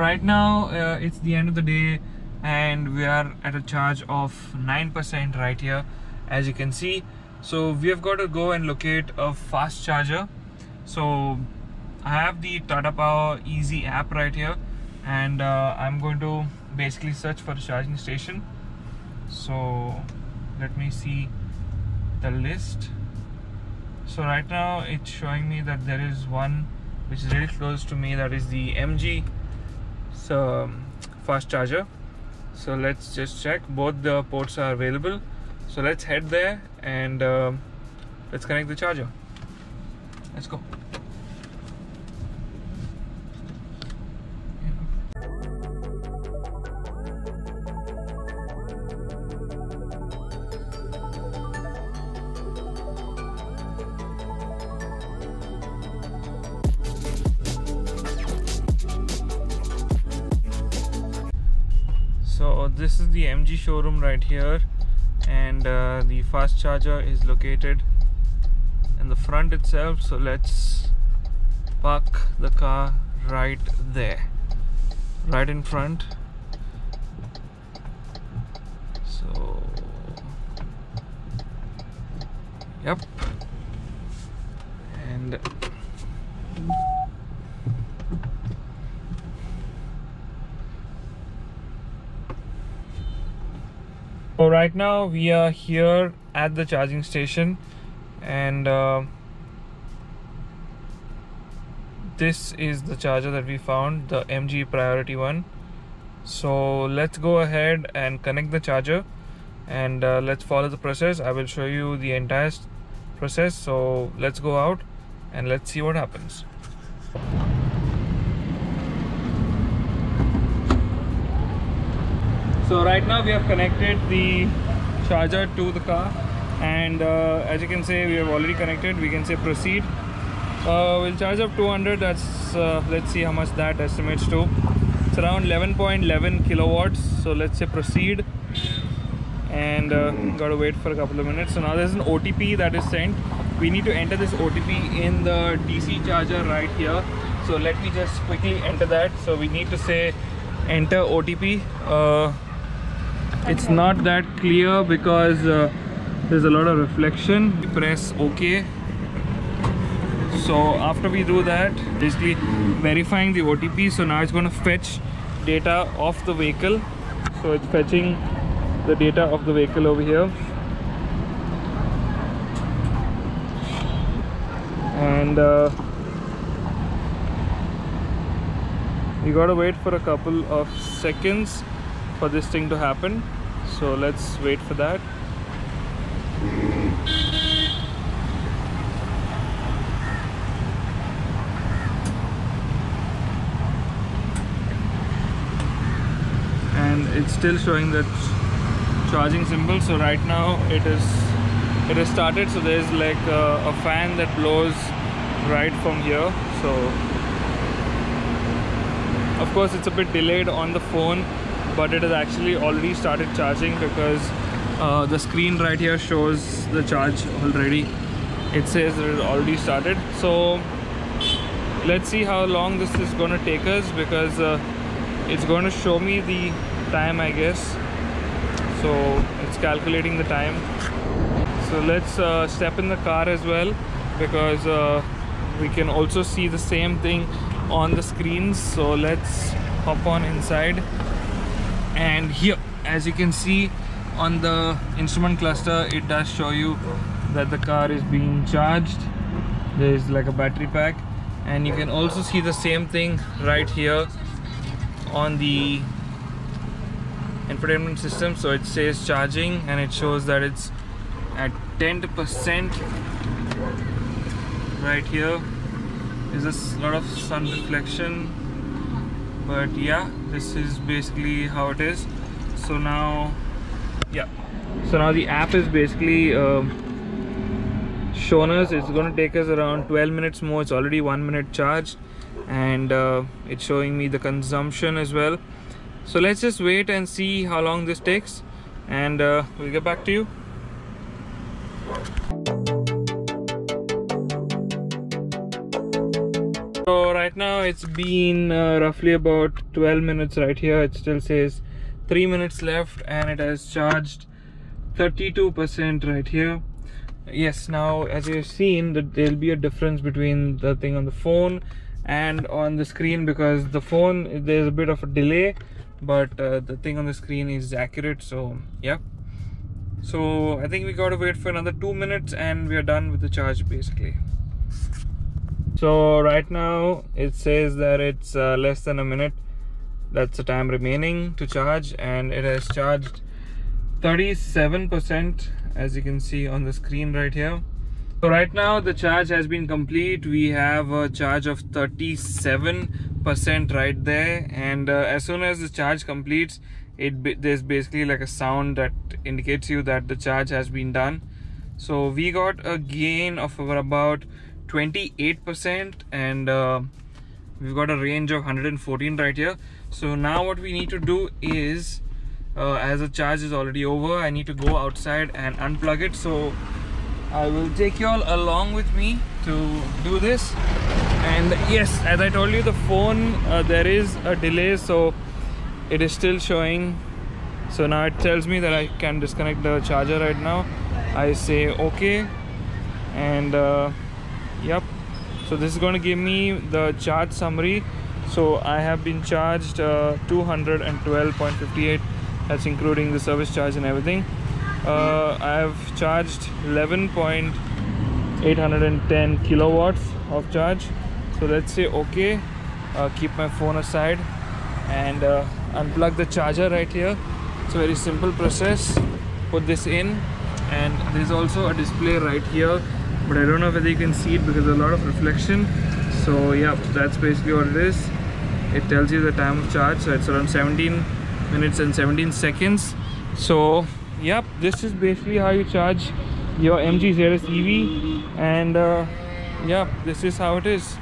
right now uh, it's the end of the day and we are at a charge of 9% right here as you can see. So we have got to go and locate a fast charger. So I have the Tata Power Easy app right here and uh, I'm going to basically search for a charging station. So let me see the list. So right now it's showing me that there is one which is really close to me that is the MG um, fast charger. So let's just check. Both the ports are available. So let's head there and uh, let's connect the charger. Let's go so this is the MG showroom right here and uh, the fast charger is located in the front itself. So let's park the car right there right in front. So yep. And So right now we are here at the charging station and uh, this is the charger that we found the MG priority one. So let's go ahead and connect the charger and uh, let's follow the process. I will show you the entire process. So let's go out and let's see what happens so right now we have connected the charger to the car and uh, as you can say we have already connected. We can say proceed. Uh, we'll charge up 200 that's uh, let's see how much that estimates to. It's around 11.11 kilowatts. So let's say proceed. And uh, gotta wait for a couple of minutes. So now there's an OTP that is sent. We need to enter this OTP in the DC charger right here. So let me just quickly enter that. So we need to say enter OTP uh, it's not that clear because uh, there's a lot of reflection. We press ok. So after we do that basically verifying the otp so now it's going to fetch data of the vehicle. So it's fetching the data of the vehicle over here. And uh, we gotta wait for a couple of seconds for this thing to happen. So let's wait for that. And it's still showing that charging symbol. So right now it is it has started. So there's like a, a fan that blows right from here. So of course it's a bit delayed on the phone but it has actually already started charging because uh, the screen right here shows the charge already. It says that it already started. So let's see how long this is going to take us because uh, it's going to show me the time I guess. So it's calculating the time. So let's uh, step in the car as well because uh, we can also see the same thing on the screens so let's hop on inside and here as you can see on the instrument cluster it does show you that the car is being charged. There's like a battery pack. And you can also see the same thing right here on the infotainment system. So it says charging and it shows that it's at 10 percent. Right here is a lot of sun reflection but yeah this is basically how it is. So now yeah. So now the app is basically uh, shown us. It's going to take us around 12 minutes more. It's already one minute charged. And uh, it's showing me the consumption as well. So let's just wait and see how long this takes. And uh, we'll get back to you So right now it's been uh, roughly about 12 minutes right here. It still says 3 minutes left and it has charged 32% right here. Yes, now as you've seen that there'll be a difference between the thing on the phone and on the screen because the phone there's a bit of a delay but uh, the thing on the screen is accurate so yeah so I think we gotta wait for another two minutes and we are done with the charge basically so right now it says that it's uh, less than a minute. That's the time remaining to charge and it has charged 37% as you can see on the screen right here. So right now the charge has been complete. We have a charge of 37 percent right there and uh, as soon as the charge completes it there's basically like a sound that indicates you that the charge has been done. So we got a gain of about 28% and uh, we've got a range of 114 right here. So now what we need to do is uh, as the charge is already over I need to go outside and unplug it. So I will take you all along with me to do this. And yes as I told you the phone uh, there is a delay so it is still showing. So now it tells me that I can disconnect the charger right now. I say okay. And uh, yep. So this is going to give me the charge summary. So I have been charged uh, 212.58 that's including the service charge and everything. Uh, I have charged 11.810 kilowatts of charge. So let's say okay uh, keep my phone aside and uh, unplug the charger right here. It's a very simple process. Put this in and there's also a display right here but I don't know whether you can see it because there's a lot of reflection. So yeah that's basically what it is. It tells you the time of charge so it's around 17 minutes and 17 seconds. So yep this is basically how you charge your MG ZS EV and uh, yeah this is how it is